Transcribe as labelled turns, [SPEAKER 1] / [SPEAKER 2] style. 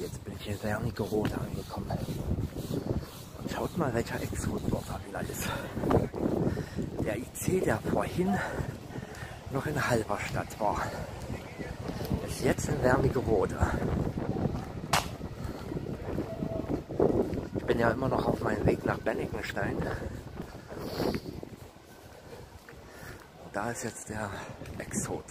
[SPEAKER 1] Jetzt bin ich in Wernigerode angekommen. Und schaut mal, welcher Exot dort wieder ist. Der IC, der vorhin noch in Halberstadt war, ist jetzt in Wernigerode. Ich bin ja immer noch auf meinem Weg nach Bennigenstein. Da ist jetzt der Exot.